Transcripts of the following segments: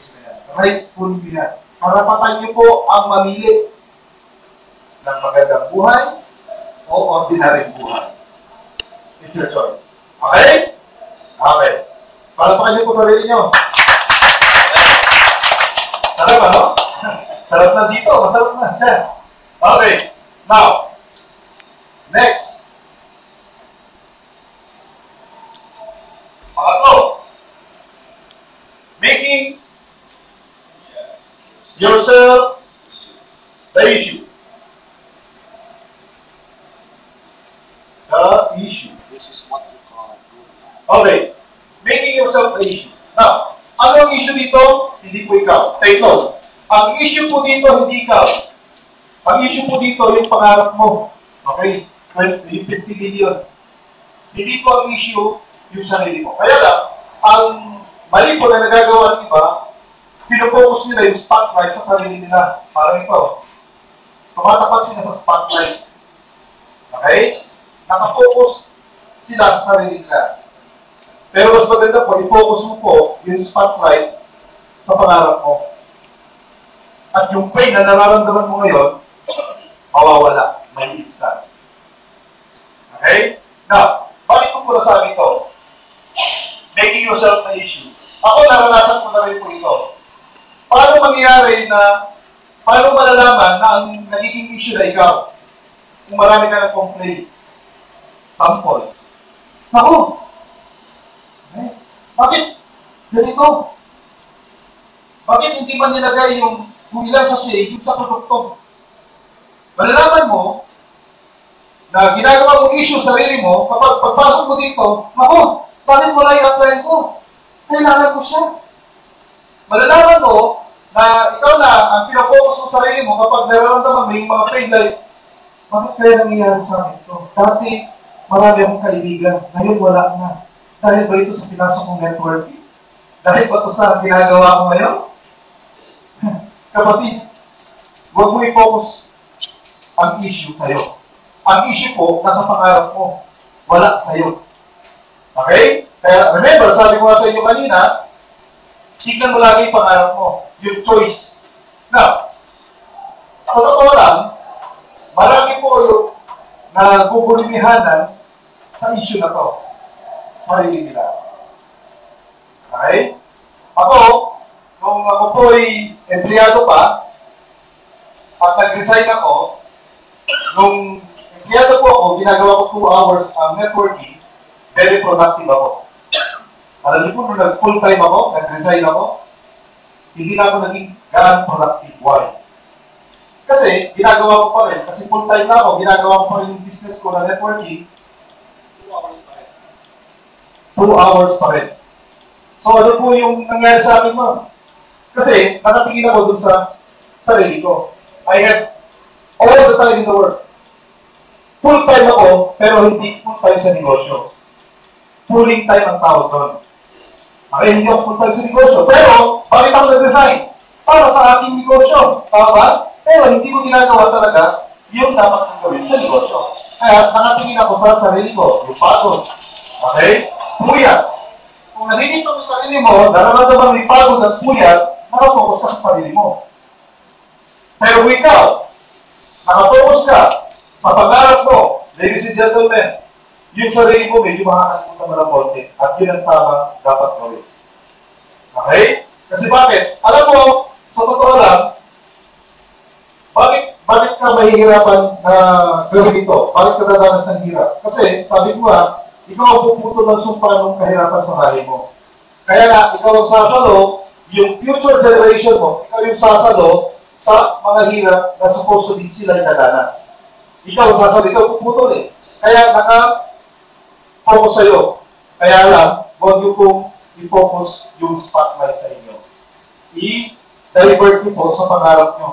choice na yan. Rightful nyo yan. Karapatan nyo po ang mamili ng magandang buhay o ordinary buhay. It's your choice. Okay? Okay. Palapakan niyo po sarili niyo. Sarap ano? Sarap na dito. Masarap na. Okay. Now, next. Pangatlo. Making yourself the issue. The issue. This is what we call. Okay. Making yourself the issue. Now, ano ang issue dito? Hindi po ikaw. Take note. Ang issue po dito, hindi ikaw. Ang issue po dito, yung pangarap mo. Okay? Yung 50 million. Hindi po ang issue yung sarili mo. Kaya lang, ang mali po na nagagawa ng iba, pinopokus nila yung spotlight sa sarili nila. Parang ito. Tumatapat sila sa spotlight. Okay? Nakapokus sila sa sarili nila. Pero mas maganda po, i-focus mo po yung spotlight sa pangarap mo. At yung pain na nararamdaman mo ngayon, mawawala. May isa. Okay? Now, bakit ko po nasabi ito? Making yourself an issue. Ako, naranasan ko na rin po ito. Paano mangyayari na, paano malalaman na ang nagiging issue na ikaw? Kung marami ka ng complaint. Sample. Naku, eh, bakit ganito? Bakit hindi man nilagay yung kung ilan sa shade yung sa produkto? Malalaman mo na ginagawa mong issue sa sarili mo, kapag pagpasok mo dito, ako, bakit wala yung apply ko? Kailangan ko siya. Malalaman mo na ikaw na ang pinapokus mo sa sarili mo kapag nararamdaman mo yung mga pain like, bakit kaya nangyayari sa akin ito? Dati, marami akong kaibigan. Ngayon, wala na. Dahil ba ito sa pinasok kong networking? Dahil ba ito sa ginagawa ko ngayon? Kapatid, huwag mo i-focus ang issue sa'yo. Ang issue po, nasa pangarap mo. Wala sa'yo. Okay? Kaya remember, sabi ko nga sa inyo kanina, tignan mo lagi yung pangarap mo. Yung choice. Now, sa totoo lang, marami po yung nagugulimihanan sa issue na to. Sarili nila. Okay? Ako, nung ako po ay empleyado pa, at nag-resign ako, nung empleyado po ako, ginagawa ko 2 hours ang networking, very productive ako. Alam niyo po, nung nag-full time ako, nag-resign ako, hindi na ako naging gaan productive. Why? Kasi, ginagawa ko pa rin, kasi full time na ako, ginagawa ko pa rin yung business ko na networking, 2 hours pa rin. 2 hours pa rin. So, ano po yung nangyari sa akin, ma'am? Kasi, nakatingin ako dun sa sarili ko. I have all the time in the world. Full time ako, pero hindi full time sa negosyo. Pulling time ang tawag doon. Hindi ako full time sa negosyo. Pero, bakit ako nag-resign? Para sa aking negosyo. Tama? Pero hindi ko ginagawa talaga yung dapat kong gawin sa negosyo. Kaya, nakatingin ako sa sarili ko, yung pagod. Okay? Puyat. Kung narinig mo sa sarili mo, nararamdaman mo yung pagod at puyat, nakapokus ka sa sarili mo. Pero kung ikaw, nakapokus ka sa pangarap mo, ladies and gentlemen, yung sarili mo medyo makakalimutan mo ng konti at yun ang tama dapat gawin. Okay? Kasi bakit? Alam mo, sa totoo lang, bakit, bakit ka mahihirapan na gawin ito? Bakit ka dadanas ng hirap? Kasi, sabi ko nga, ikaw ang puputo ng sumpa ng kahirapan sa buhay mo. Kaya nga, ikaw ang sasalo, yung future generation mo, ikaw yung sasalo sa mga hirap na supposed to be sila yung nadanas. Ikaw ang sasalo, ikaw puputol eh. Kaya naka-focus sa'yo. Kaya lang, huwag niyo pong i-focus yung spotlight sa inyo. I-divert niyo po sa pangarap niyo.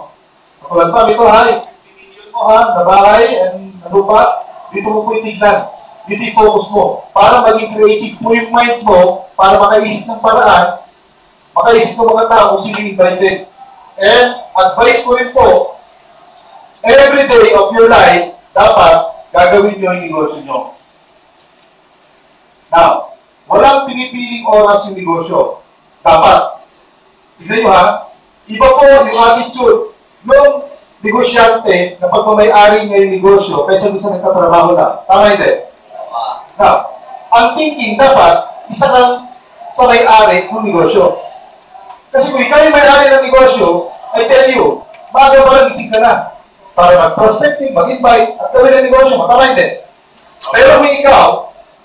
Kapag pa, ito ha, 50 million mo ha, na bahay, and ano pa, dito mo po itignan dito i-focus mo para maging creative mo yung mind mo para makaisip ng paraan, makaisip ng mga tao kung sino invited. And advice ko rin po, every day of your life, dapat gagawin nyo yung negosyo nyo. Now, walang pinipiling oras yung negosyo. Dapat. tignan nyo ha, iba po yung attitude ng negosyante na pagmamayari niya yung negosyo kaysa doon sa nagtatrabaho na. Tama hindi? Now, ang thinking dapat, isa kang sa may-ari ng negosyo. Kasi kung ikaw yung may-ari ng negosyo, I tell you, bago pa lang isig ka na para mag-prospecting, mag-invite, at gawin ang negosyo mo. Tama hindi? Pero kung ikaw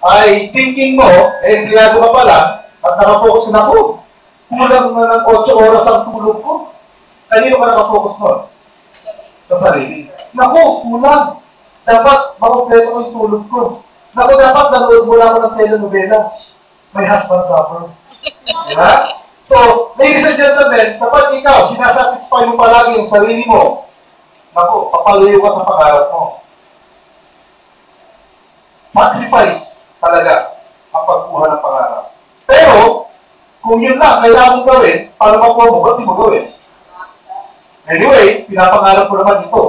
ay thinking mo, eh, empleyado ka pala, at nakapokus ka na po, kulang na ng 8 oras ang tulog ko. Kanino ka nakapokus nun? Sa sarili. Naku, kulang. Dapat makumpleto ko yung tulog ko. Naku, dapat nanood mula ako ng telenovela. My husband lover. Diba? So, ladies and gentlemen, kapag ikaw, sinasatisfy mo palagi yung sarili mo, naku, papalayo ka sa pangarap mo. Sacrifice talaga ang pagkuha ng pangarap. Pero, kung yun lang, kailangan mong gawin, para makuha mo, ba't di mo gawin? Anyway, pinapangarap ko naman ito.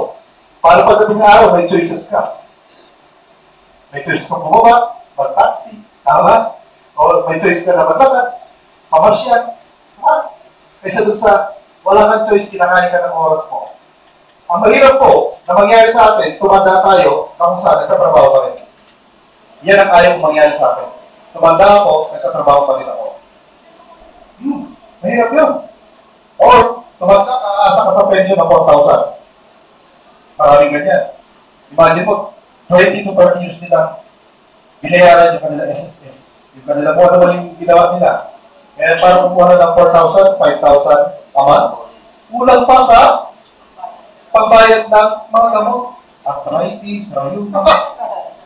Para pagdating ng araw, may choices ka. May choice ka bumaba, mag-taxi, tama? O may choice ka na maglakad, pamasyal, ha? Kaysa dun sa wala kang choice, kinakain ka ng oras mo. Ang mahirap po na mangyari sa atin, tumanda tayo na kung saan nagtatrabaho pa rin. Yan ang ayaw mangyari sa akin. Tumanda ako, nagtatrabaho pa rin ako. Hmm, mahirap yun. Or, tumanda ka, aasa ka sa pension ng 4,000. Maraming ganyan. Imagine mo, 20 to 30 years nila, binayaran yung kanila SSS. Yung kanila mo naman yung ginawa nila. Kaya para kumuha na ng 4,000, 5,000 a month, kulang pa sa pagbayad ng mga gamot. Arthritis, rayuma.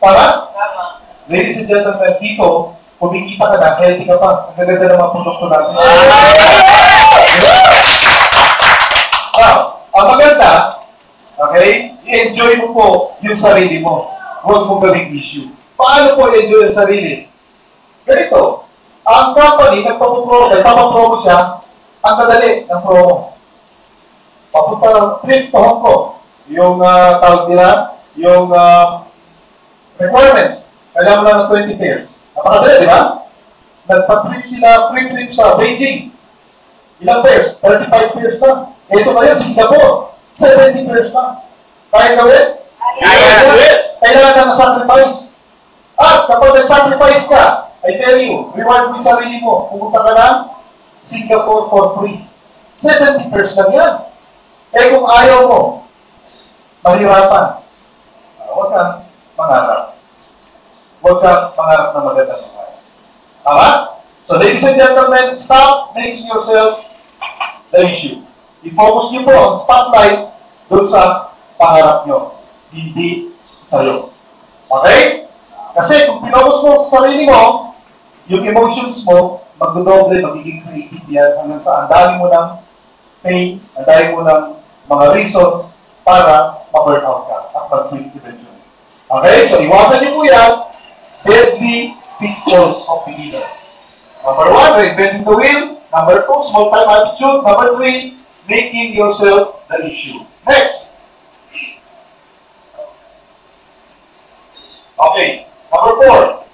Para, ladies and gentlemen, dito, kumikita ka na, healthy ka pa. Ang gaganda ng mga produkto natin. Now, ang maganda, okay, i-enjoy mo po yung sarili mo. Huwag mo gawing issue. Paano po i-enjoy ang sarili? Ganito, ang company, nagpapapromo, nagpapapromo siya, ang kadali ng promo. Papunta ng trip to Hong Kong. Yung uh, tawag nila, yung uh, requirements. Kailangan lang ng 20 pairs. Napakadali, di ba? Nagpa-trip sila, free trip sa Beijing. Ilang pairs? 35 pairs na. Ito ngayon, Singapore. 70 pairs na. Kaya gawin? Yes, yes. Kailangan ka na sacrifice. At kapag nag-sacrifice ka, I tell you, reward mo yung sarili mo. Pumunta ka ng Singapore for free. 70 pairs lang yan. Eh kung ayaw mo, mahirapan. Uh, huwag kang mangarap. Huwag kang mangarap na magandang buhay. Tama? So ladies and gentlemen, stop making yourself the issue. I-focus niyo po ang spotlight doon sa pangarap niyo, hindi sa'yo. Okay? Kasi kung pinocus mo sa sarili mo, yung emotions mo, magdodoble, magiging creative yan hanggang sa ang mo ng pain, ang dami mo ng mga reasons para ma-burn out ka at mag-quit eventually. Okay? So, iwasan niyo po yan. Deadly pitfalls of beginner. Number one, reinventing the wheel. Number two, small time attitude. Number three, making yourself the issue. Next. Okay. Number four,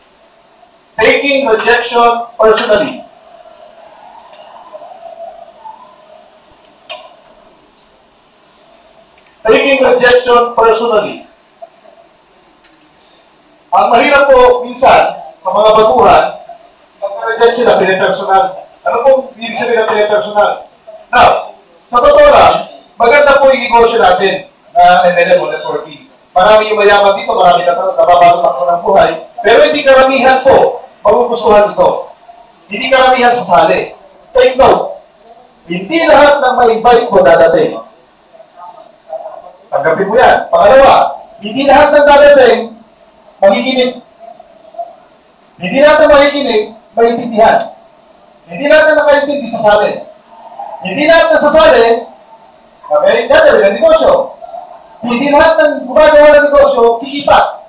taking rejection personally. Taking rejection personally. Ang mahirap po minsan sa mga baguhan, pagka-reject sila, pinipersonal. Ano pong ibig sabihin ng pinipersonal? Now, sa totoo lang, maganda po yung negosyo natin na MLM o networking. Marami yung mayaman dito, marami na nababago ako ng buhay. Pero hindi karamihan po magugustuhan ito. Hindi karamihan sasali. Take note, hindi lahat ng ma-invite mo dadating. Tanggapin mo yan. Pangalawa, hindi lahat ng dadating magiginig. Hindi ng makikinig, maintindihan. Hindi ng nakaintindi sasali. Hindi ng sasali, okay, gagawin ng negosyo. Hindi lahat ng gumagawa ng negosyo, kikita.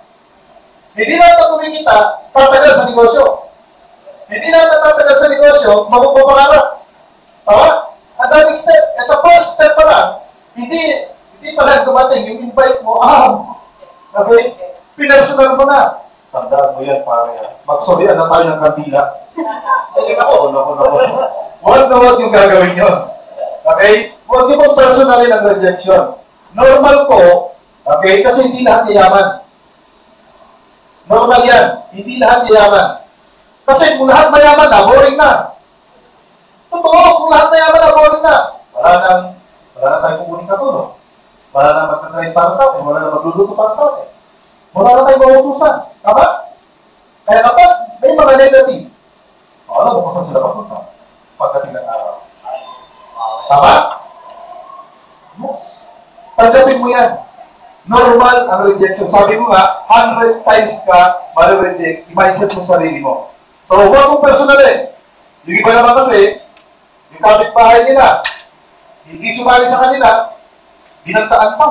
Hindi lahat ng kumikita, tatagal sa negosyo. Hindi lahat ng sa negosyo, mabubupangarap. Tama? Ang daming step. Eh, sa first step pa lang, hindi, hindi pa lang dumating yung invite mo, ah, okay, pinersonal mo na. Tandaan mo yan, pare. yan. Magsoryan na tayo ng kandila. Ayun ako, nako, nako. Huwag na huwag yung gagawin yun. Okay? Huwag niyo pong personalin ang rejection. Normal po, okay, kasi hindi lahat yayaman. Normal yan. Hindi lahat yayaman. Kasi kung lahat mayaman na, boring na. Totoo, kung lahat mayaman na, boring na. Wala nang, wala na tayong kukunin katulong. Wala na magtatrain para sa atin. Wala na magluluto para sa atin. Wala na tayong mahutusan. Tama? Kaya kapag may mga negative, alam mo kung saan sila papunta pagdating ng araw. Tama? Yes. Tanggapin mo yan. Normal ang rejection. Sabi mo nga, 100 times ka ma-reject, i-mindset mo sarili mo. So, huwag mong personal eh. Yung iba naman kasi, yung kapitbahay nila, hindi sumali sa kanila, binantaan pa.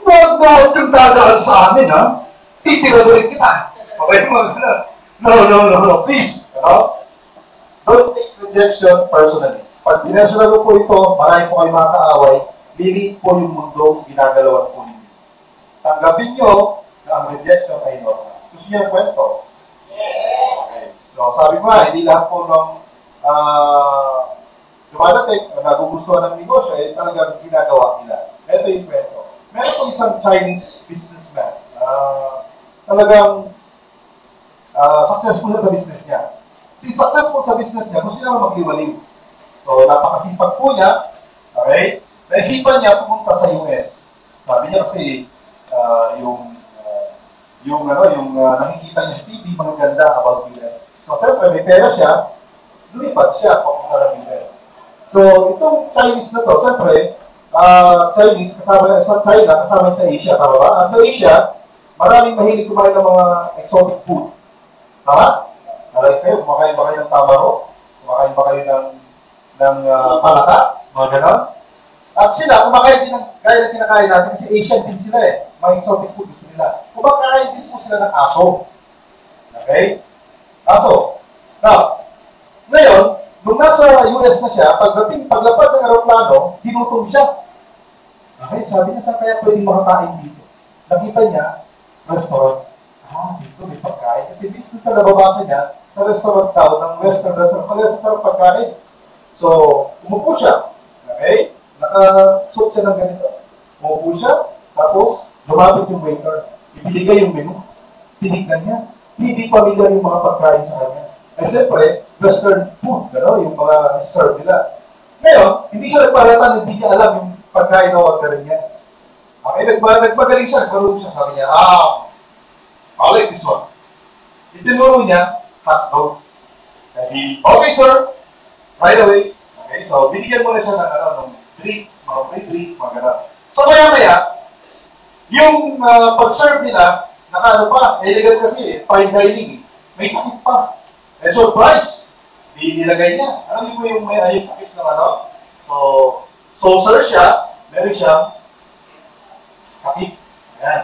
Huwag huwag kang dadaan sa amin, ha? Titira rin kita. Okay mo, No, no, no, no. Please, ano? Don't take rejection personally. Pag pinersonal mo po ito, marami po kayo mga kaaway, liliit po yung mundo, ginagalawan po ninyo. Tanggapin nyo na ang rejection ay normal. Gusto niyo ang kwento? Okay. So, sabi ko nga, hindi lahat po ng uh, dumadating, na nagugustuhan ng negosyo, eh talagang ginagawa nila. Ito yung kwento. Meron po isang Chinese businessman na talagang uh, successful na sa business niya. Si successful sa business niya, gusto niya mag-iwaliw. So, napakasipag po niya. Okay? Naisipan niya pumunta sa US. Sabi niya kasi, uh, yung, uh, yung, ano, yung uh, nakikita niya sa TV, mga ganda about US. So, siyempre, may pera siya, lumipad siya papunta ng US. So, itong Chinese na to, siyempre, uh, Chinese, kasama sa China, kasama sa Asia, tama ba? At sa Asia, maraming mahilig kumain ng mga exotic food. Tama? Alright kayo, kumakain ba kayo ng tamaro? Kumakain ba kayo ng, ng uh, palaka? Mga ganon? At sila, kumakain din ng, gaya na kinakain natin, kasi Asian din sila eh. Mga exotic food gusto nila. Kumakain din po sila ng aso. Okay? Aso. Now, ngayon, nung nasa US na siya, pagdating, paglapad ng aeroplano, ginutom siya. Okay, sabi niya, saan kaya pwedeng makakain dito? Nakita niya, restaurant. Ah, dito may pagkain. Kasi dito sa nababasa niya, sa restaurant daw, ng western restaurant, pag sa pagkain. So, umupo siya. Okay? Naka-suot siya ng ganito. Umupo siya, tapos lumapit yung waiter. Ibinigay yung menu. Tinignan niya. Hindi pamilyar yung mga pagkain sa kanya. Eh, siyempre, western food, gano, yung mga serve nila. Ngayon, hindi siya nagparatan, hindi niya alam yung pagkain na orderin niya. Okay, nagba nagmagaling siya, nagmarunong siya, sabi niya, ah, I like this one. Itinuro niya, hotdog. Sabi, okay sir, right away. Okay, so binigyan mo na siya ng, ano, ng drinks, mga free drinks, mga gano'n. So maya maya, yung uh, pag-serve nila, naka ano pa, elegant kasi, fine dining. May takip pa. Eh, surprise! Di nilagay niya. Alam niyo po yung may ayun takip ng ano? So, saucer siya, meron siyang takip. Ayan.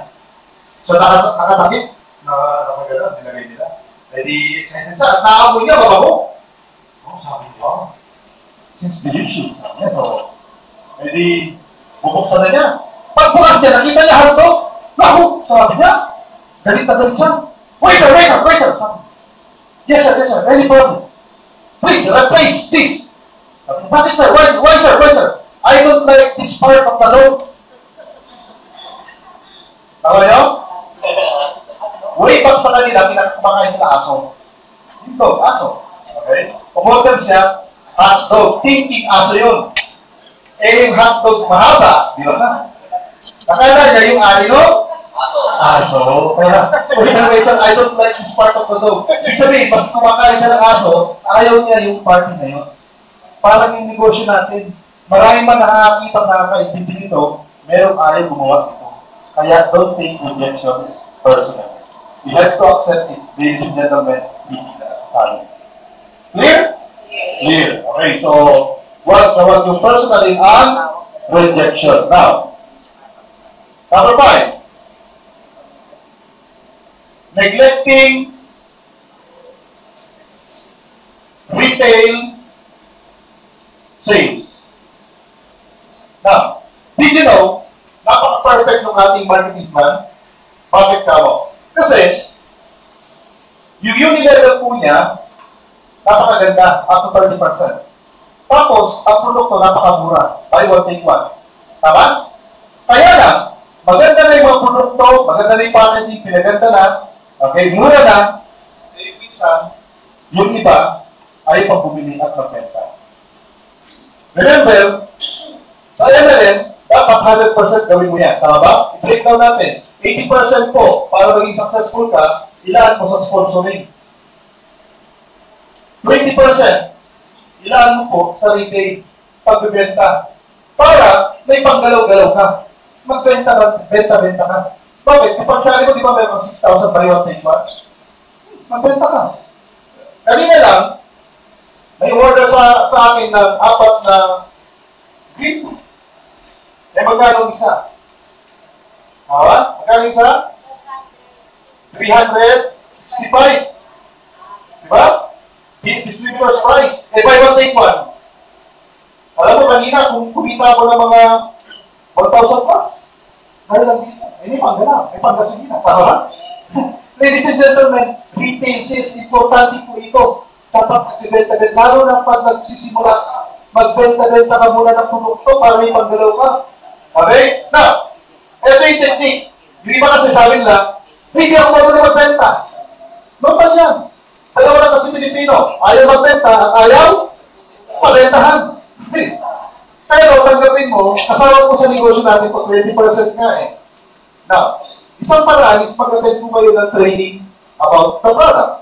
So, naka, nakatakip, naka, nakagano'n, nilagay nila. Eh di, excited siya. At naamoy niya, mabango. Oh, sabi niya. Seems delicious. Sabi niya, so, eh di, bubuksan na niya. Pagbukas niya, nakita niya hotdog. Naku, sabi niya. Galit. Waiter, waiter, waiter. Yes sir, yes sir, any problem. Please, uh, please, please. Bakit sir? Why, sir, sir? I don't like this part of the loaf. Tawa niyo? Way back sa kanila, pinakakumakain sila aso. Yung dog, aso. Okay? Umorder siya, hotdog. Thinking aso yun. Eh, yung hotdog mahaba, di ba? Nakala niya yung anino? Aso. Kaya, wait, wait, I don't like this part of the dog. Ibig sabihin, basta kumakain siya ng aso, ayaw niya yung party na yun. Parang yung negosyo natin, marami man nakakakita nakakaintindi nito, merong ayaw gumawa nito. Kaya don't take rejection personally. You have to accept it, ladies and gentlemen, hindi ka sasabi. Clear? Clear. Okay, so, what, what yung personally ang rejection. Now, number five, neglecting retail sales. Ating marketing plan. Bakit kamo? Kasi, yung unilevel po niya, napakaganda, up to 30%. Tapos, ang produkto napakamura. Buy one, take one. Tama? Kaya lang, maganda na yung mga produkto, maganda na yung packaging, pinaganda na, okay, mura na, eh, minsan, yung iba ay pang bumili at magbenta. Remember, sa MLM, dapat 100% gawin mo yan. Tama ba? I-break down natin. 80% po, para maging successful ka, ilaan mo sa sponsoring. 20%, ilaan mo po sa retail, pagbibenta. Para may panggalaw-galaw ka. Magbenta ka, benta-benta ka. Bakit? Kapag sali mo, di ba meron 6,000 buy one, take one? Magbenta ka. Kanina lang, may order sa, sa akin ng apat na green. Eh, magkano ang isa? Hawa? Magkano isa? 365. Diba? Di- Distributor's price. Eh, buy one, take one. Alam mo, kanina, kung kumita ako ng mga 1,000 plus, dahil lang dito. Eh, may panggana. May panggasolina. Tama ba? Ladies and gentlemen, retail sales, importante po ito. Dapat nagbenta-benta. Lalo na pag nagsisimula, magbenta-benta ka muna ng produkto para may panggalaw ka. Okay? Now, ito yung technique. Hindi ba kasi sabi nila, hindi ako marunong magbenta. Normal yan. Dalawa na kasi Pilipino. Ayaw magbenta at ayaw pabentahan. Hindi. Pero tanggapin mo, kasama ko sa negosyo natin po, 20% nga eh. Now, isang paraan is pag-attend po kayo ng training about the product.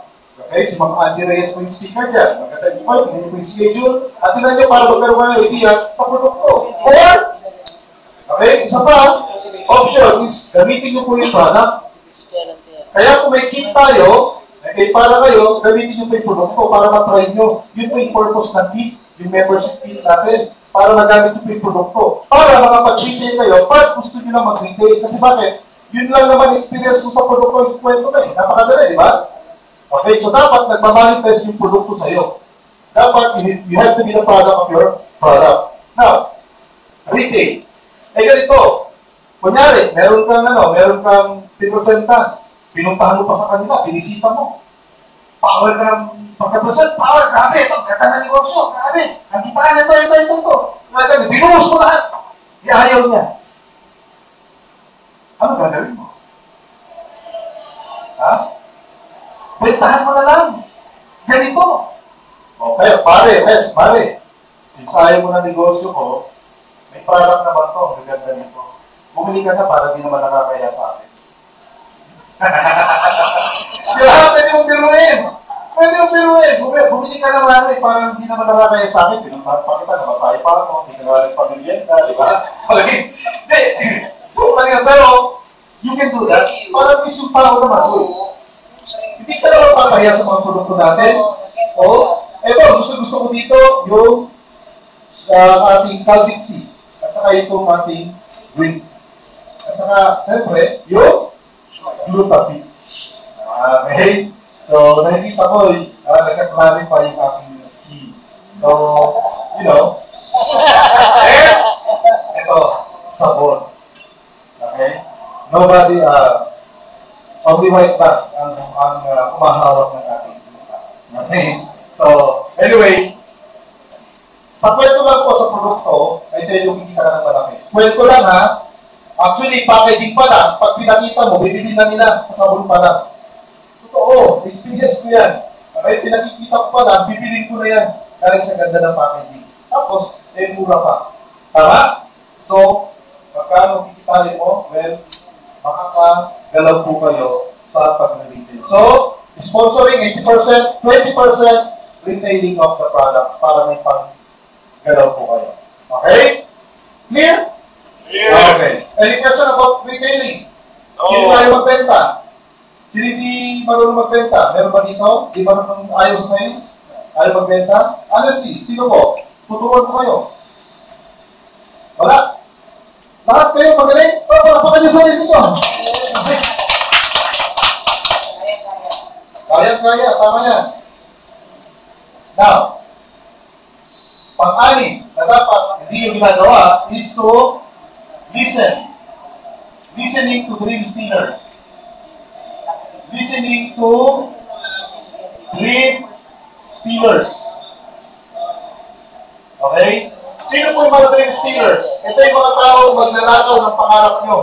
Okay, si Ma'am Angie Reyes po yung speaker dyan. Mag-attend po kayo, po yung schedule. At tinan nyo para magkaroon ka ng idea sa produkto. Or, okay, isa pa, option is gamitin nyo po yung product. Kaya kung may kit tayo, okay, para kayo, gamitin nyo po yung produkto para matry nyo. Yun po yung purpose ng kit, yung membership kit natin. Para magamit nyo po yung produkto. Para makapag-retail kayo, pag gusto nyo lang mag-retail. Kasi bakit? Yun lang naman experience ko sa produkto yung kwento na eh. Napakadali, di ba? Okay, so dapat nagmamanifest yung produkto sa'yo. Dapat you have to be the product of your product. Now, retail. Eh ganito, kunyari, meron kang ano, meron kang pinusenta, pinuntahan mo pa sa kanila, binisita mo. Power ka ng pagka-present, power, grabe, ito, ganda na negosyo, grabe, ang kitaan ito, ito, ito, ito. Ganun, binuhos mo lahat. Di ayaw niya. Ano gagawin mo? Ha? Bentahan mo na lang. Ganito. Okay, pare, yes, pare. Since ayaw mo na negosyo ko, may product naman to, ang ganda nito. Bumili ka na para di naman nakakaya sa akin. Ba? Pwede mong biruin. Pwede mong biruin. Bumili, bumili ka na pare para hindi naman nakakaya sa akin. Pinuntahan pa kita, namasahe pa ako, hindi ka naman nagpamilyenta, di ba? Okay. Hindi. Joke lang yan, pero you can do that. Para may sumpa ko naman. Uy, hindi ka naman papaya sa mga produkto natin. Oo. Eto, gusto-gusto ko dito yung sa ating Calvin C. Saka itong ating Green. At saka, siyempre, yung Glutapine. Okay? So, nakikita ko, uh, nagka-clarify yung aking skin. So, you know, eh, ito, sabon. Okay? Nobody, uh, only white back ang, ang uh, umahawak ng ating lupa. Okay? So, anyway, sa kwento lang po sa produkto, ay tayo hindi ka ng malaki. Kwento lang ha, actually, packaging pa lang, pag pinakita mo, bibili na nila, kasabon pa lang. Totoo, experience ko yan. Okay, pinakikita ko pa lang, bibilin ko na yan dahil sa ganda ng packaging. Tapos, eh, mura pa. Tama? So, magkano kikitain mo? Well, makakagalaw po kayo sa pag-retail. So, sponsoring 80%, 20% retailing of the products para may pang galaw po kayo. Okay? Clear? Okay. Any question about retailing? Sino tayo magbenta? Sino hindi marunong magbenta? Meron ba dito? Di marunong ayaw sa sales? Ayaw magbenta? Honestly, sino po? Tuturuan ko kayo. Wala? Lahat kayo magaling? Oh, wala pa kayo sa nyo. Kaya-kaya, tama yan. Now, pang-anim na dapat hindi yung ginagawa is to listen. Listening to dream stealers. Listening to dream stealers. Okay? Sino po yung mga dream stealers? Ito yung mga tao magnanakaw ng pangarap nyo.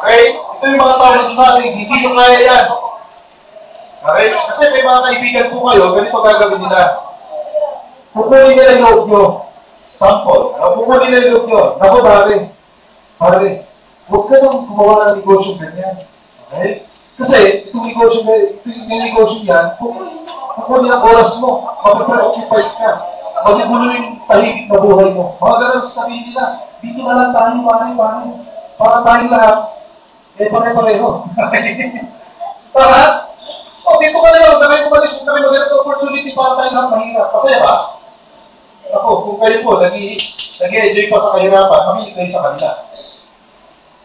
Okay? Ito yung mga tao nagsasabi, hindi nyo kaya yan. Okay? Kasi may mga kaibigan po kayo, ganito gagawin nila. Kukunin nila yung loob nyo. Sample. Ano, kukunin nila yung loob nyo. Naku, pare. Pare, huwag ka nang gumawa ng negosyo ganyan. Okay? Kasi, itong negosyo, itong negosyo yan, kukunin ang oras mo. Mag-preoccupied ka. Magigulo yung tahimik na buhay mo. Mga ganun sabihin nila, dito na lang tayo, pare, pare. Para tayong lahat, eh, pare-pareho. Tama? O, dito ka na yun. Na kayo umalis, na kayo magandang opportunity para tayo lahat mahirap. Masaya ba? Ako, kung kayo po, nag-enjoy pa sa kahirapan, makinig kayo sa kanila.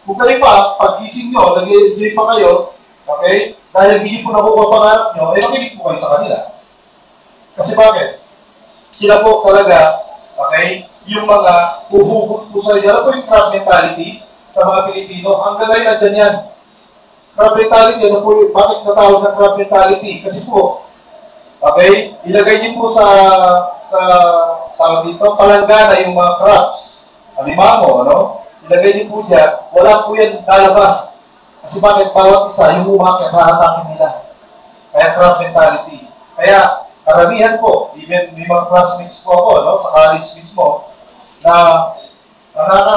Kung kayo pa, pag-gising nyo, nag-enjoy pa kayo, okay? Dahil hindi po nakukuha pangarap nyo, eh makinig po kayo sa kanila. Kasi bakit? Sila po talaga, okay, yung mga huhugot po sa inyo. Alam po yung crab mentality sa mga Pilipino, hanggang ngayon nandyan yan. Crab mentality, ano po yung, bakit natawag na crab mentality? Kasi po, okay, ilagay niyo po sa, sa, tawag dito, palanggana yung mga crabs. Alimango, ano? Ilagay niyo po dyan, wala po yan lalabas. Kasi bakit bawat isa, yung umakit, hahatakin nila. Kaya crab mentality. Kaya, karamihan po, even may mga classmates po ako, no, sa college mismo, na ang, naka,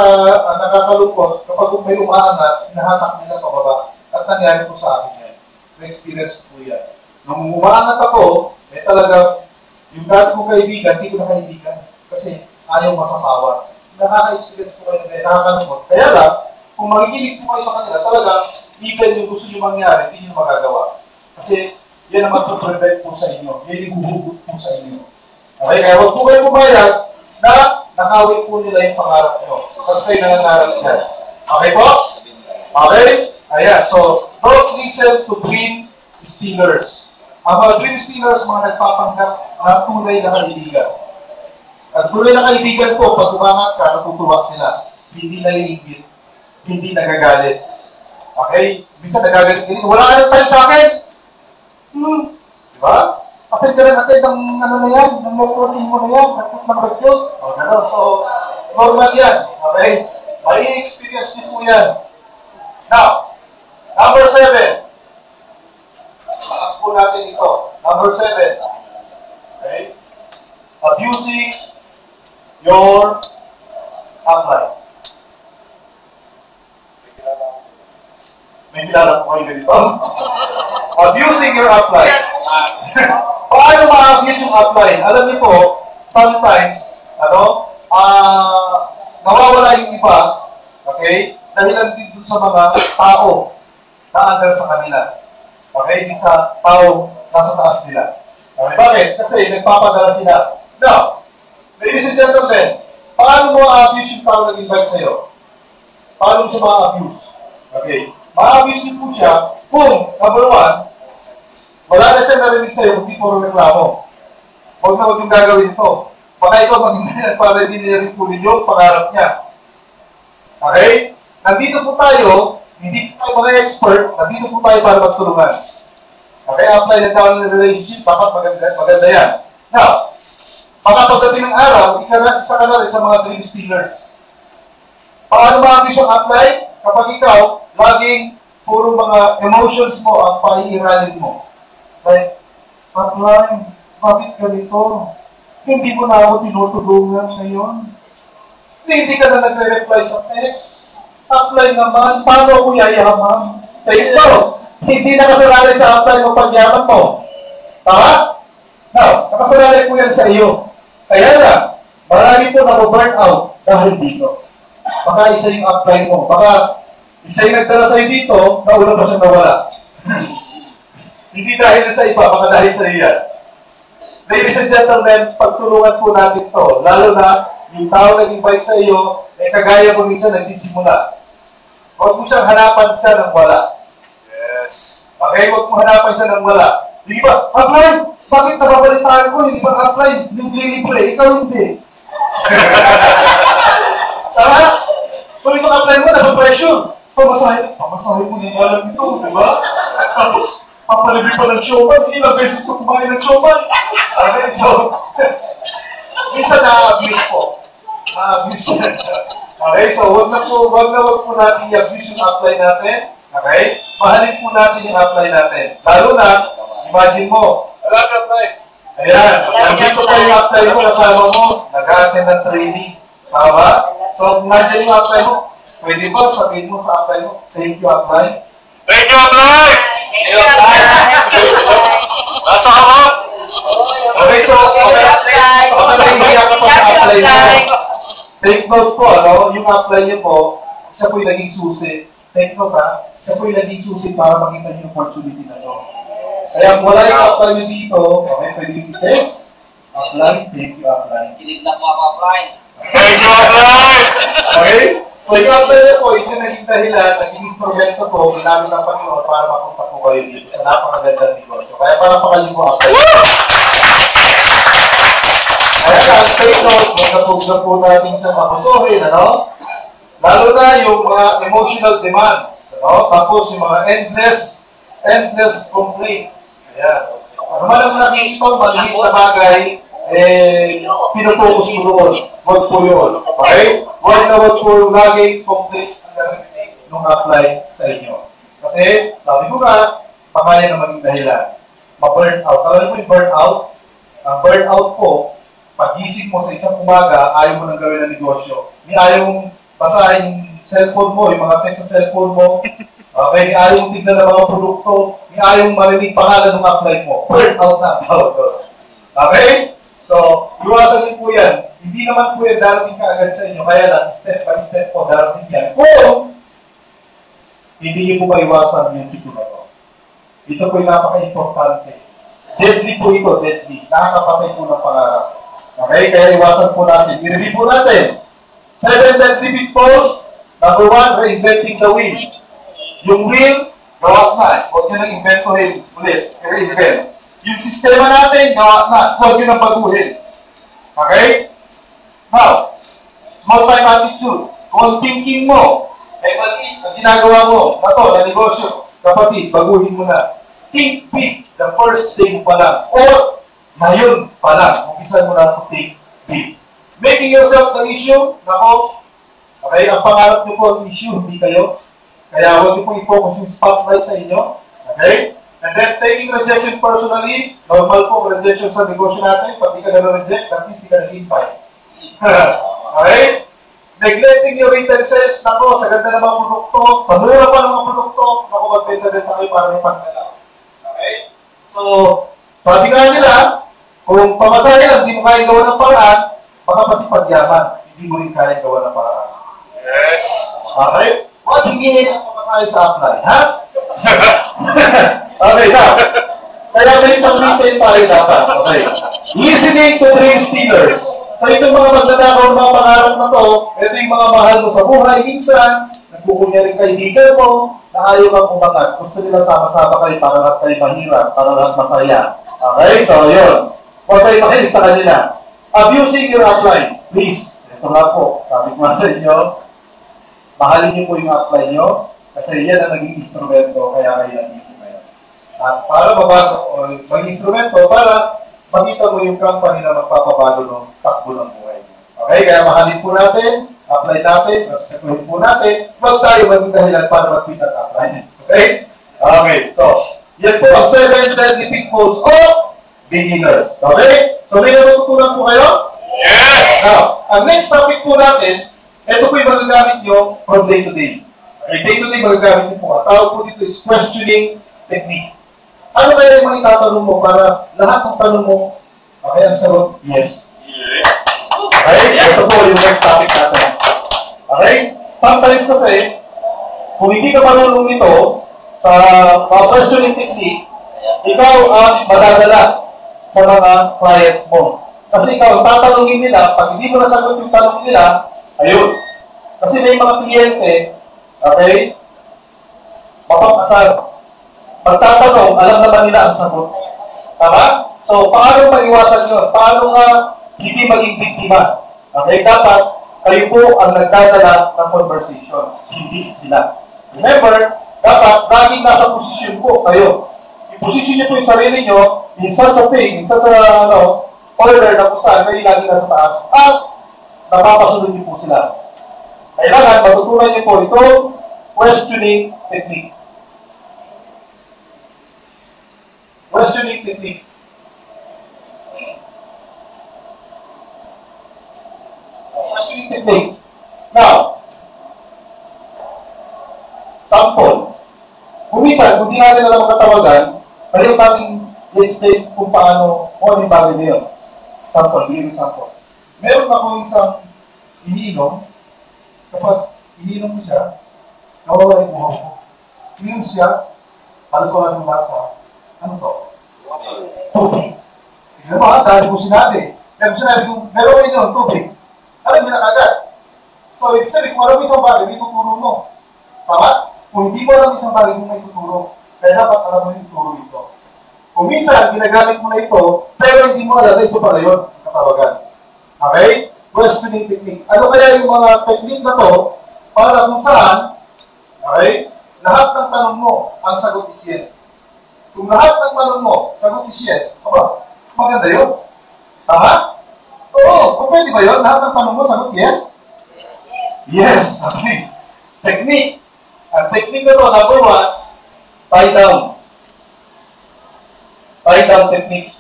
ang nakakalungkot, kapag may umaangat, hinahatak nila pababa. At nangyari po sa akin yan. May experience po yan. Nung umaangat ako, eh talaga, yung dati kong kaibigan, hindi ko na kaibigan. Kasi ayaw masapawan. Nakaka-experience po kayo na nakakalungkot. Kaya lang, kung makikinig po kayo sa kanila, talaga, even yung gusto nyo mangyari, hindi nyo magagawa. Kasi yan ang magpaprevent po sa inyo. Yan yung huhugot po sa inyo. Okay, kaya huwag po kayo pumayag na nakawin po nila yung pangarap nyo. Kasi kayo nangangarap yan. Okay po? Okay? Ayan, so, don't listen to dream stealers. Ang mga dream stealers, mga nagpapanggap ng tunay na kaibigan. At tunay na kaibigan po, pag umangat ka, natutuwa sila. Hindi naiingit. Hindi nagagalit. Okay? Minsan nagagalit ka. Wala ka ng time sa akin! Hmm. Di ba? Kapit ka rin natin ng ano na yan, ng networking mo na yan, ng mag-recruit. O, gano'n. So, normal yan. Okay? May experience din po yan. Now, number seven. Taas po natin ito. Number seven. Okay? Abusing your upline. May kilala po kayo ganito? Abusing your upline. Paano ma-abuse yung upline? Alam niyo po, sometimes, ano, ah, nawawala yung iba, okay, dahilan din dun sa mga tao na under sa kanila. Okay, hindi sa tao nasa taas nila. Okay, bakit? Kasi nagpapadala sila. Now, ladies and gentlemen, paano mo ma-abuse yung tao nag-invite sa'yo? Paano siya ma-abuse? Okay, ma-abuse niyo po siya kung, number one, wala na siya narinig sa'yo, hindi puro reklamo. Huwag na huwag yung gagawin ito. Baka ikaw maging para hindi nila po ninyo ang pangarap niya. Okay? Nandito po tayo, hindi po tayo mga expert, nandito po tayo para magtulungan. Okay, apply na tayo ng relationship, dapat maganda, maganda yan. Now, baka pagdating ng araw, isa, na, isa ka na rin sa mga dream stealers. Paano yung apply? Kapag ikaw, laging puro mga emotions mo ang paiiralin mo. Like, apply, bakit ganito? Hindi mo na ako tinutulungan ngayon. Hindi ka na nagre-reply sa text. Apply naman. Paano ako yayaman? Kaya ito, hindi nakasalalay sa apply mo pagyaman mo. Tama? Now, nakasalalay po yan sa iyo. Kaya lang, marami po na burn out dahil dito. Baka isa yung apply mo. Baka isa yung nagdala sa'yo dito, nauna pa siya nawala. hindi dahil sa iba, baka dahil sa iyo yan. Ladies and gentlemen, pagtulungan po natin to, lalo na yung tao nag-invite sa iyo, eh kagaya mo minsan nagsisimula. Huwag mo siyang hanapan siya ng wala. Yes. Okay, huwag mo hanapan siya ng wala. Hindi ba, upline, bakit nababalitaan ko, hindi ba upline, naglilibre, ikaw hindi. Tama? Kung ito upline mo, nabapressure. Pamasahe, pamasahe mo na alam ito, di ba? Tapos, papalibig pa ng showman, ilang beses ko kumain ng showman. Okay, so, minsan na-abuse po. Na-abuse. okay, so wag na po, wag na wag po natin i-abuse yung apply natin. Okay? Mahalin po natin yung apply natin. Lalo na, imagine mo, Wala ka, pre. Ayan, nandito pa yung apply mo, kasama mo, nag-attend ng training. Tama? So, nandiyan yung apply mo. Pwede ba sabihin mo sa apply mo, thank you apply? Thank you, apply! Thank you, apply. Nasa ka mo? Okay, so, okay, okay, nahihiya ka pa sa apply mo. Take note po, ano, yung apply niyo po, siya po yung naging susi. Take note ha, siya po yung naging susi para makita niyo yung opportunity na to. Kaya kung wala yung apply niyo dito, okay, pwede yung text, apply, thank you, apply. Kinig na po ako, apply. Thank you, apply! Okay? So yung apply niyo po, isa naging dahilan, naging instrumento po, ginamit ng Panginoon para mapunta po kayo dito sa napakagandang negosyo. Kaya para pakali po apply. Kaya ang take note, magkatog na po natin siya makusuhin, ano? Lalo na yung mga emotional demands, ano? Tapos yung mga endless, endless complaints. Ayan. Ang nakikita mo, maliit na bagay, eh, pinupokus mo doon. Huwag po yun. Okay? Huwag na huwag po yung laging complaints na narinig nung apply sa inyo. Kasi, sabi ko nga, pamaya na maging dahilan. Ma-burn out. Alam mo yung burn out? Ang burn out po, pagising mo sa isang umaga, ayaw mo nang gawin ng negosyo. Ayaw mong basahin yung cellphone mo, yung mga text sa cellphone mo. Okay, ni ayaw mong tignan ng mga produkto. Ni ayaw mong marinig pangalan ng apply mo. Burn out na. ang. Okay? So, iwasan niyo po yan. Hindi naman po yan darating ka agad sa inyo. Kaya lang, step by step po, darating yan. Kung hindi niyo po maiwasan yung tipo na to. Ito po yung napaka-importante. Deadly po ito, deadly. Nakakapatay po ng pangarap. Okay, kaya iwasan po natin. I-review po natin. Seven deadly pitfalls. Number one, reinventing the wheel. Yung wheel, gawa na. Huwag nyo nang inventohin ulit. I-reinvent. Yung sistema natin, gawa na. Huwag nyo nang baguhin. Okay? Now, small time attitude. Kung thinking mo, ay mali ang ginagawa mo, na to, na negosyo, kapatid, baguhin mo na. Think big the first mo pa lang. Or, ngayon pa lang, umpisan mo na to think big. Making yourself the issue, nako, okay, ang pangarap niyo po ang issue, hindi kayo. Kaya huwag niyo po i-focus yung spotlight sa inyo. Okay? And then, taking rejection personally, normal po rejection sa negosyo natin. Pag di ka na-reject, that means di ka nag-invite. okay? Neglecting your retail sales, nako, sa ganda ng mga produkto, sa mura pa ng mga produkto, nako, magbenta din tayo para may pagkala. Okay? So, sabi nga nila, kung pamasahe lang, hindi mo kaya gawa ng paraan, baka pati pagyaman, hindi mo rin kaya gawa ng paraan. Yes! Okay? Huwag hingin ang pamasahe sa apply, ha? okay, now. Kaya may retail tayo dapat. Okay. Listening to dream stealers. So itong mga magnanakaw ng mga pangarap na to, ito yung mga mahal mo sa buhay minsan, nagkukunya rin kaibigan mo, na ayaw kang umangat. Gusto nila sama-sama kayo para lahat kayo mahirap, para lahat masaya. Okay, so yun. Huwag kayo makinig sa kanila. Abusing your upline. Please, ito nga po, sabi ko sa inyo, mahalin niyo po yung apply niyo kasi yan ang naging instrumento kaya kayo nandito ngayon. At para mabago, o maging instrumento para makita mo yung company na magpapabago ng takbo ng buhay. Okay, kaya mahalin po natin, apply natin, respetuhin po natin, huwag tayo maging dahilan para mag-quit at apply. Okay? Okay, so, yan po ang seven deadly pitfalls of beginners. Okay? So, may natutunan po kayo? Yes! Now, ang next topic po natin, ito po yung magagamit nyo from day to day. Okay, day to day magagamit nyo po. Ang tawag po dito is questioning technique. Ano kaya yung mga itatanong mo para lahat ng tanong mo, okay, ang sagot, yes. Yes! Okay, ito po yung next topic natin. Okay? Sometimes kasi, kung hindi ka marunong nito, sa mga questioning technique, ikaw ang madadala sa mga clients mo. Kasi ikaw, tatanungin nila, pag hindi mo nasagot yung tanong nila, ayun. Kasi may mga kliyente, okay, mapapasal. Pagtatanong, alam naman nila ang sagot. Tama? So, paano maiwasan yun? Paano nga hindi maging biktima? Okay, dapat kayo po ang nagdadala ng conversation, hindi sila. Remember, dapat laging nasa posisyon po kayo. I-position niyo po yung sarili niyo, minsan sa pay, minsan sa ano, order na kung saan kayo lagi nasa taas at napapasunod niyo po sila. Kailangan matutunan niyo po itong questioning technique. Questioning technique. Questioning technique. Now, sample. Kung minsan, kung di natin alam ang katawagan, pwede natin i-explain kung paano, kung ano yung bagay na yun. Sample, bigyan yung sample. Meron ako isang iniinom, kapag iniinom mo siya, nawawala yung buhok. Iniinom siya, halos wala ng lasa. Ano to? Tubig. Tignan mo ha, dahil po sinabi. Kaya kung sinabi kung meron kayo yun, tubig. Alam mo na agad. So, ibig sabihin, kung alam mo isang bagay, may tuturo mo. Tama? Kung hindi mo alam isang bagay, mo may tuturo. Kaya dapat alam mo yung tuturo ito. Kung minsan, ginagamit mo na ito, pero hindi mo alam na ito pala yun, katawagan. Okay? Questioning technique. Ano kaya yung mga technique na to para kung saan, okay, lahat ng tanong mo, ang sagot is yes. Kung lahat ng tanong mo, sagot is yes, aba, maganda yun. Tama? Oo, kung pwede ba yun, lahat ng tanong mo, sagot yes? Yes, okay. Technique. Ang technique na to, number one, tie down. Tie down technique.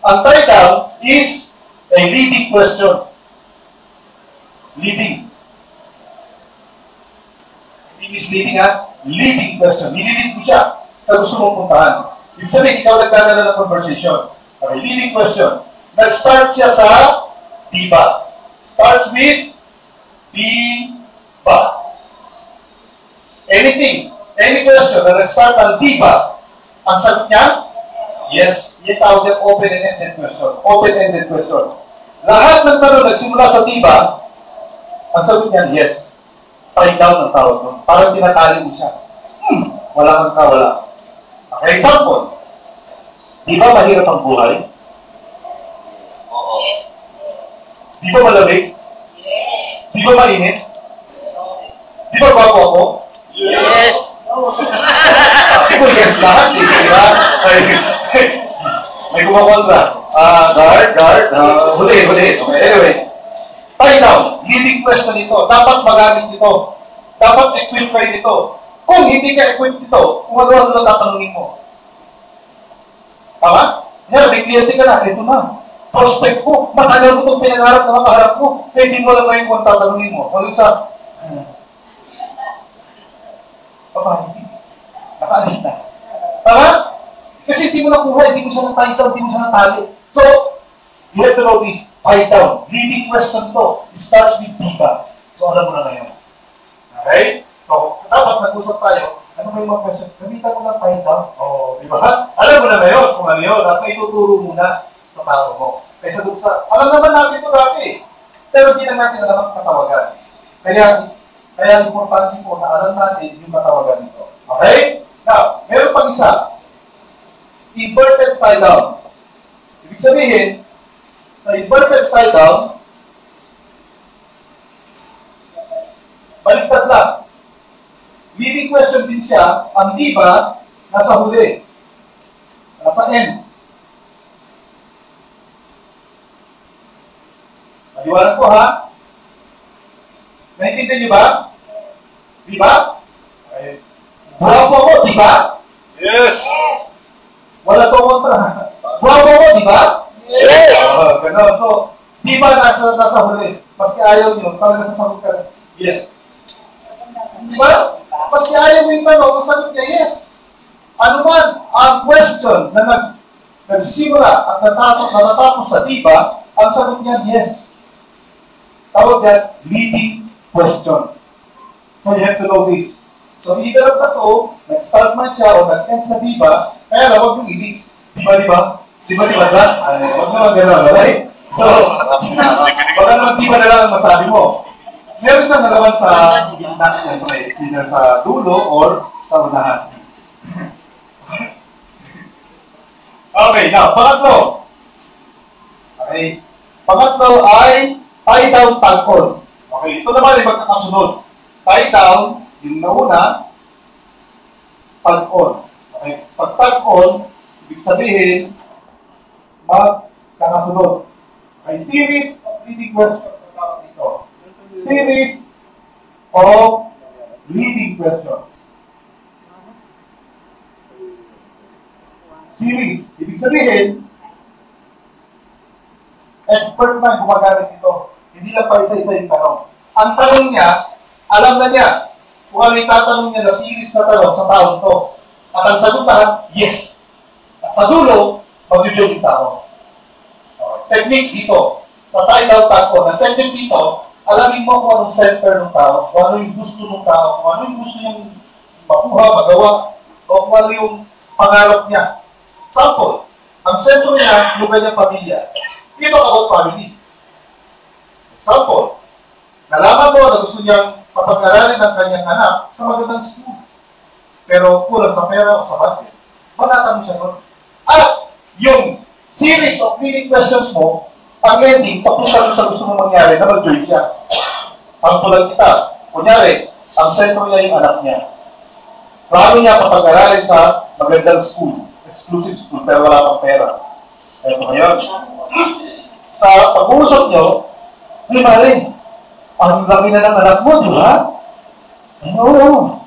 Ang tie down is a leading question. Leading. Hindi misleading ha? Leading question. Nililid mo siya sa gusto mong puntahan. Ibig sabihin, ikaw nagdadala ng conversation. Okay, leading question. Nag-start siya sa diba. Starts with diba. Anything, any question na nag-start ng diba, ang sagot niya, yes, yung tawag niya open-ended question. Open-ended question. Lahat ng tanong nagsimula sa diba, ang sagot niya, yes. Tie down ang tawag nun. Parang tinatali mo siya. Hmm, wala kang kawala. Okay, example. Di ba mahirap ang buhay? Oo. Di ba malamig? Di ba mainit? Di ba bago ako? Yes. Sabi ko, yes lahat. Di ba? Ay, may kumakontra. Ah, guard, guard. Ah, huli, huli. Okay, anyway. Tie down. Leading question ito. Dapat magamit ito. Dapat equip kayo nito. Kung hindi ka equip nito, kung ano-ano na tatanungin mo. Tama? Ngayon, may kliyente ka na. Ito na. Prospect ko. Matagal ko itong pinangarap na makaharap. Kaya hindi mo lang ngayon kung tatanungin mo. Kung isa, hmm. Papa, hindi. Nakaalis na. Tama? Kasi hindi mo nakuha, hindi mo siya natali hindi mo siya natali. So, you have to know this. Tie down. Reading question to. It starts with diba. So, alam mo na ngayon. Okay? So, dapat nag-usap tayo. Ano ba mga question? Gamitan mo lang tie down. O, di ba? Alam mo na ngayon kung ano yun. At may tuturo muna sa tao mo. Kaysa doon sa, alam naman natin ito dati. Pero hindi lang natin alam ang katawagan. Kaya, kaya importante po na alam natin yung katawagan nito. Okay? Now, meron pang isa. Inverted tie down. Sabihin, sa inverted tie down, baliktad lang. Leading question din siya, ang diba, nasa huli. Nasa end. Maliwanag po ha? Naintindihan niyo ba? Di ba? Wala po ako, di ba? Yes. Wala po kontra. Po ako, di ba? Yes. Oo, ganun. So, di ba nasa, nasa huli? Maski ayaw niyo, talaga sasagot ka na, yes. Di ba? Maski ayaw mo yung tanong, ang sagot niya, yes. Ano man, ang question na nag, nagsisimula at natapos, na natapos sa di ba, ang sagot niya, yes. Tawag yan, leading question. So you have to know this. So either of the two, nag-start man siya o nag-end sa diba, kaya lang huwag yung ibig. Diba, diba? Diba, diba, diba? Ay, huwag naman gano'n, okay? So, baka naman diba na lang ang masabi mo. Meron siyang nalaman sa gitna, siyempre, either sa dulo or sa unahan. Okay, now, pangatlo. Okay. Pangatlo ay tie down tagpon. Okay, ito naman ay magkakasunod. Tie down, yung nauna, tag-on. Okay, pag tag-on, ibig sabihin, magkakasunod. May series of leading questions ang tawag dito. Series of leading questions. Series. Ibig sabihin, expert na gumagamit ito. Hindi lang pa isa-isa yung tanong. Ang tanong niya, alam na niya kung ano yung tatanong niya na series na tanong sa taong to. At ang sagot na, yes. At sa dulo, yung tao. Okay. Technique dito. Sa title tag ko, ang technique dito, alamin mo kung anong center ng tao, kung ano yung gusto ng tao, kung ano yung gusto niyang makuha, magawa, o kung ano yung pangarap niya. Sample, ang sentro niya, yung kanyang pamilya. Ito about family. Example, nalaman mo na gusto niyang papag-aralin ang kanyang anak sa magandang school. Pero kulang sa pera o sa budget. Manatanong siya nun. At yung series of leading questions mo, ang ending, papunta sa gusto mong mangyari na mag-join siya. Sample lang kita. Kunyari, ang sentro niya yung anak niya. Plano niya papag-aralin sa magandang school, exclusive school, pero wala pang pera. Ito ngayon. Sa pag-uusap nyo, lima rin. Ang laki na ng anak mo, di ba? Oo.